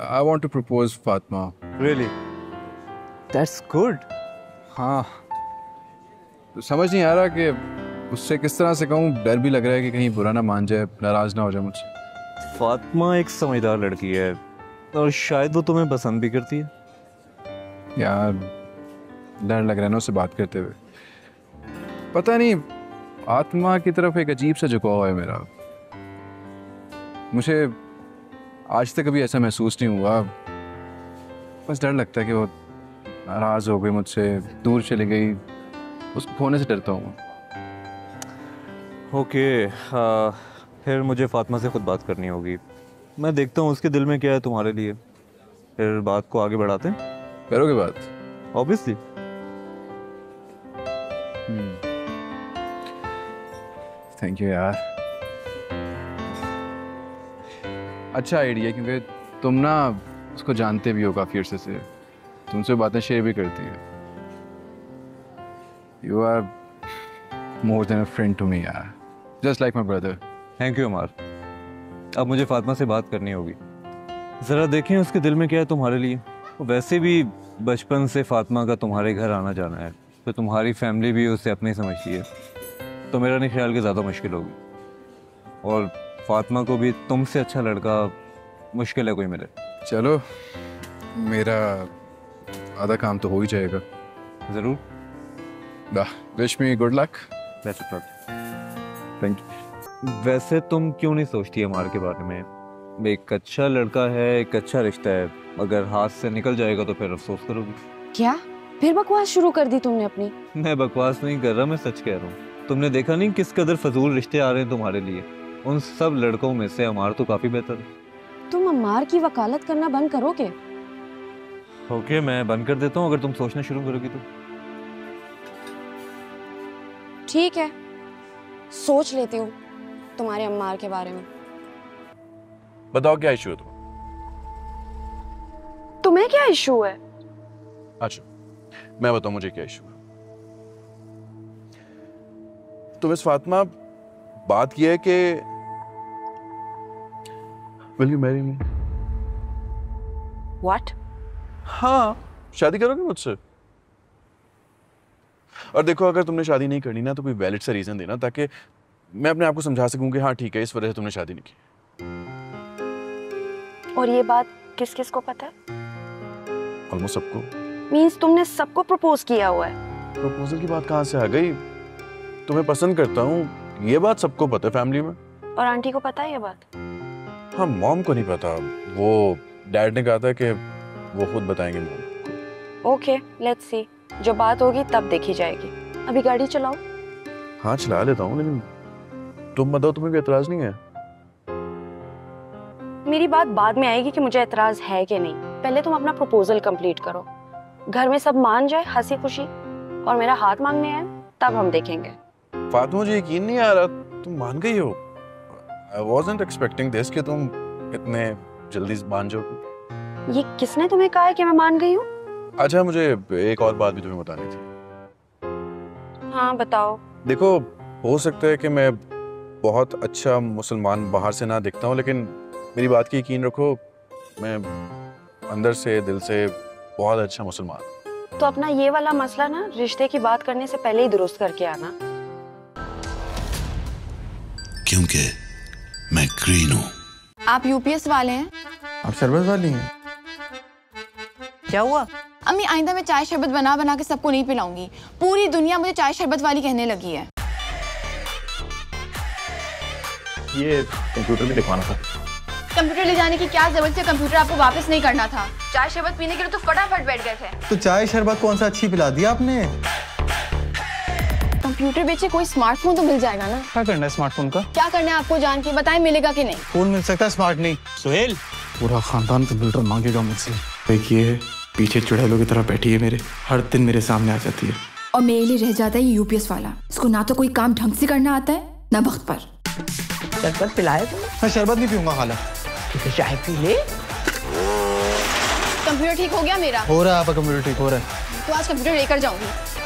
I want to propose Fatma. Really? That's good. हाँ तो समझ नहीं आ रहा कि उससे किस तरह से कहूँ डर भी लग रहा है कि कहीं बुरा ना मान जाए नाराज़ ना हो जाए मुझसे फातिमा एक समझदार लड़की है और शायद वो तुम्हें पसंद भी करती है यार डर लग रहा है ना उससे बात करते हुए पता नहीं आत्मा की तरफ़ एक अजीब सा झुकाव है मेरा मुझे आज तक कभी ऐसा महसूस नहीं हुआ। बस डर लगता है कि वो नाराज़ हो गई मुझसे दूर चली गई। उसको खोने से डरता हूँ। ओके फिर मुझे फातिमा से खुद बात करनी होगी। मैं देखता हूँ उसके दिल में क्या है तुम्हारे लिए। फिर बात को आगे बढ़ाते हैं। करोगे बात? ऑब्वियसली थैंक यू यार। अच्छा आइडिया क्योंकि तुम ना उसको जानते भी हो काफ़ी अरसे से। तुमसे बातें शेयर भी करती है। You are more than a friend to me यार। Just like my brother thank you अमार अब मुझे फातिमा से बात करनी होगी। ज़रा देखें उसके दिल में क्या है तुम्हारे लिए। वैसे भी बचपन से फातिमा का तुम्हारे घर आना जाना है तो तुम्हारी फैमिली भी उसे अपनी समझती है। तो मेरा नहीं ख्याल कि ज़्यादा मुश्किल होगी। और फातिमा को भी तुमसे अच्छा लड़का मुश्किल है कोई मिले। चलो मेरा आधा काम तो हो ही जाएगा। ज़रूर। Wish me good luck best of thank you वैसे तुम क्यों नहीं सोचती अमार के बारे में? एक अच्छा लड़का है एक अच्छा रिश्ता है। अगर हाथ से निकल जाएगा तो फिर अफसोस करोगी। क्या? फिर बकवास शुरू कर दी तुमने अपनी। मैं बकवास नहीं कर रहा मैं सच कह रहा हूँ। तुमने देखा नहीं किस कदर फजूल रिश्ते आ रहे हैं तुम्हारे लिए? उन सब लड़कों में से अमार तो काफ़ी बेहतर है। तुम अम्मार की वकालत करना बंद करोगे ओके मैं बंद कर देता हूँ अगर तुम सोचना शुरू करोगी तो। ठीक है सोच लेती हूँ तुम्हारे अम्मार के बारे में। बताओ क्या इशू है तुम्हें? तुम्हें क्या इशू है? अच्छा मैं बताऊँ मुझे क्या इशू है। तो मिस फातिमा बात यह है कि will you marry me what हाँ शादी करोगे मुझसे? और देखो अगर तुमने शादी नहीं करनी ना तो कोई वैलिड सा रीजन देना ताकि मैं अपने आप को समझा सकूँ कि हाँ ठीक है इस वजह से तुमने शादी नहीं की। और ये बात किस किस को पता है? ऑलमोस्ट सबको। मींस तुमने सबको प्रपोज किया हुआ है। प्रपोजल की बात कहाँ से आ गई? तुम्हें पसंद करता हूँ ये बात सबको पता है फैमिली में? और आंटी को पता है ये बात? हाँ मॉम को नहीं पता। वो डैड ने कहा था कि वो खुद बताएँगे मॉम ओके लेट्स सी जो बात होगी तब देखी जाएगी। अभी गाड़ी चलाओ। हाँ चला लेता हूँ लेकिन तुम बताओ तुम्हें कोई एतराज़ नहीं है? मेरी बात बाद में आएगी कि मुझे एतराज़ है कि नहीं। पहले तुम अपना प्रपोजल कंप्लीट करो। घर में सब मान जाए हँसी खुशी और मेरा हाथ मांगने आए तब हम देखेंगे। फातिमा मुझे यकीन नहीं आ रहा। तुम मान गई हो। आई वाजंट एक्सपेक्टिंग दिस कि तुम इतने जल्दी मान जाओगी। ये किसने तुम्हें कहा है कि मैं मान गई हूँ? अच्छा मुझे एक और बात भी तुम्हें बतानी थी। हाँ बताओ। देखो हो सकता है कि मैं बहुत अच्छा मुसलमान बाहर से ना दिखता हूँ लेकिन मेरी बात की यकीन रखो मैं अंदर से दिल से बहुत अच्छा मुसलमान तो अपना ये वाला मसला ना रिश्ते की बात करने से पहले ही दुरुस्त करके आना। क्योंकि मैं ग्रीन हूँ। आप यूपीएस वाले हैं? आप शरबत वाली हैं? क्या हुआ? अम्मी आइंदा मैं चाय शरबत बना बना के सबको नहीं पिलाऊँगी। पूरी दुनिया मुझे चाय शरबत वाली कहने लगी है। ये कंप्यूटर भी दिखवाना था। कंप्यूटर ले जाने की क्या ज़रूरत है कंप्यूटर आपको वापस नहीं करना था। चाय शरबत पीने के लिए तो फटाफट बैठ गए थे। तो चाय शरबत कौन सा अच्छी पिला दिया आपने? कंप्यूटर बेचे कोई स्मार्टफ़ोन तो मिल जाएगा ना? क्या करना है स्मार्टफ़ोन का? क्या करना है आपको जान के? बताएँ मिलेगा कि नहीं? फ़ोन मिल सकता है स्मार्ट नहीं। सुहेल? पूरा खानदान कंप्यूटर मांगेगा मुझसे। देखिए पीछे चुड़ैलों की तरह बैठी है मेरे। हर दिन मेरे सामने आ जाती है। और मेरे लिए रह जाता है ये यूपीएस वाला। इसको ना तो कोई काम ढंग से करना आता है ना वक्त पर। शरबत पिलाए तुम मैं शरबत नहीं पीऊँगा खाला। तो चाय पी ले? कंप्यूटर ठीक हो गया मेरा? हो रहा है आपका कंप्यूटर ठीक हो रहा है। तो आज कंप्यूटर लेकर जाऊँगी।